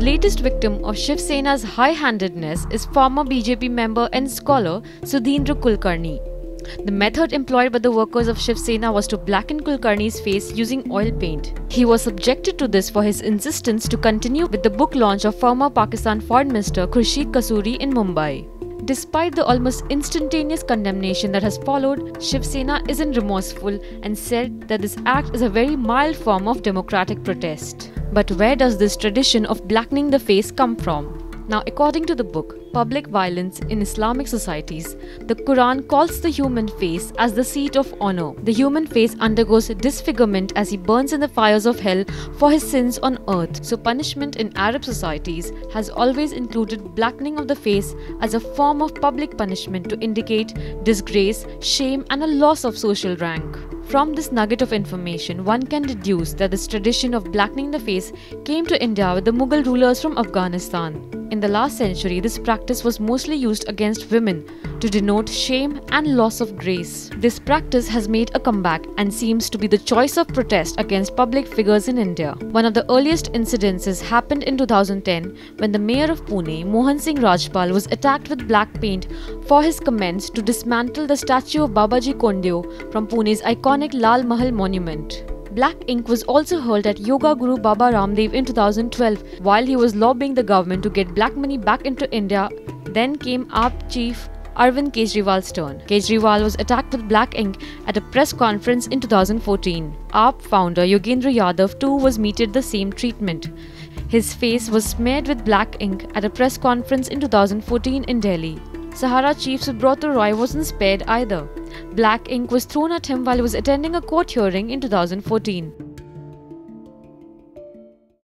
latest victim of Shiv Sena's high-handedness is former BJP member and scholar Sudheendra Kulkarni. The method employed by the workers of Shiv Sena was to blacken Kulkarni's face using oil paint. He was subjected to this for his insistence to continue with the book launch of former Pakistan Foreign Minister Khurshid Kasuri in Mumbai. Despite the almost instantaneous condemnation that has followed, Shiv Sena isn't remorseful and said that this act is a very mild form of democratic protest. But where does this tradition of blackening the face come from? Now, according to the book Public Violence in Islamic Societies, the Quran calls the human face as the seat of honor. The human face undergoes disfigurement as he burns in the fires of hell for his sins on earth. So, punishment in Arab societies has always included blackening of the face as a form of public punishment to indicate disgrace, shame, and a loss of social rank. From this nugget of information, one can deduce that this tradition of blackening the face came to India with the Mughal rulers from Afghanistan. In the last century, this practice was mostly used against women to denote shame and loss of grace. This practice has made a comeback and seems to be the choice of protest against public figures in India. One of the earliest incidences happened in 2010 when the mayor of Pune, Mohan Singh Rajpal, was attacked with black paint for his comments to dismantle the statue of Babaji Kondeo from Pune's iconic Lal Mahal monument. Black ink was also hurled at Yoga Guru Baba Ramdev in 2012 while he was lobbying the government to get black money back into India. Then came AAP chief Arvind Kejriwal's turn. Kejriwal was attacked with black ink at a press conference in 2014. AAP founder Yogendra Yadav too was meted the same treatment. His face was smeared with black ink at a press conference in 2014 in Delhi. Sahara chief Subrata Roy wasn't spared either. Black ink was thrown at him while he was attending a court hearing in 2014.